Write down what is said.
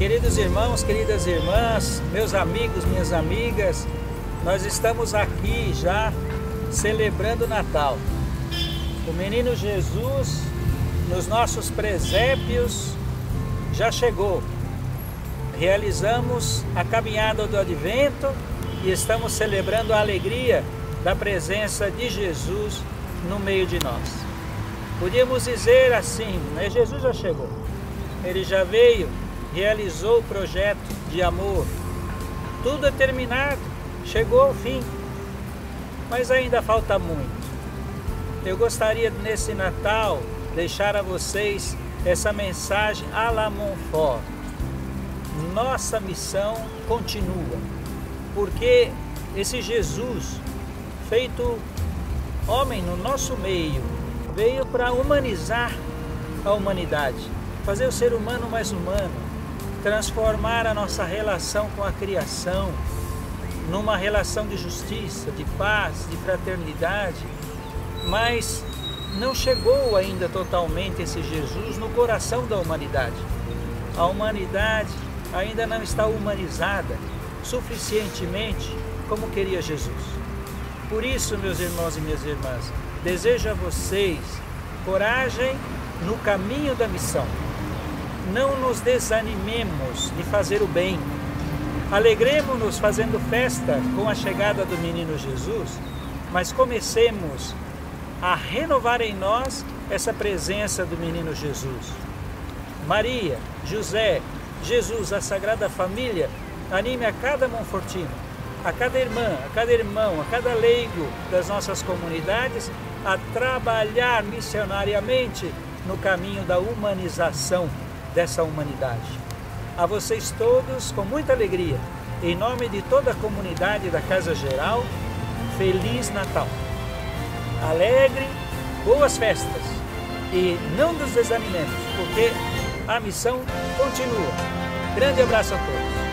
Queridos irmãos, queridas irmãs, meus amigos, minhas amigas, nós estamos aqui já celebrando o Natal. O menino Jesus, nos nossos presépios, já chegou. Realizamos a caminhada do Advento e estamos celebrando a alegria da presença de Jesus no meio de nós. Podíamos dizer assim, né? Jesus já chegou. Ele já veio, realizou o projeto de amor. Tudo é terminado, chegou ao fim. Mas ainda falta muito. Eu gostaria nesse Natal deixar a vocês essa mensagem à la Montfort. Nossa missão continua, porque esse Jesus, feito homem no nosso meio, veio para humanizar a humanidade, fazer o ser humano mais humano, transformar a nossa relação com a criação numa relação de justiça, de paz, de fraternidade, mas não chegou ainda totalmente esse Jesus no coração da humanidade. A humanidade ainda não está humanizada suficientemente como queria Jesus. Por isso, meus irmãos e minhas irmãs, desejo a vocês coragem no caminho da missão. Não nos desanimemos de fazer o bem. Alegremos-nos fazendo festa com a chegada do menino Jesus, mas comecemos a renovar em nós essa presença do menino Jesus. Maria, José, Jesus, a Sagrada Família, anime a cada Monfortino, a cada irmã, a cada irmão, a cada leigo das nossas comunidades a trabalhar missionariamente no caminho da humanização dessa humanidade. A vocês todos, com muita alegria, em nome de toda a comunidade da Casa Geral, Feliz Natal! alegre, boas festas e não nos desanimemos, porque a missão continua. Grande abraço a todos.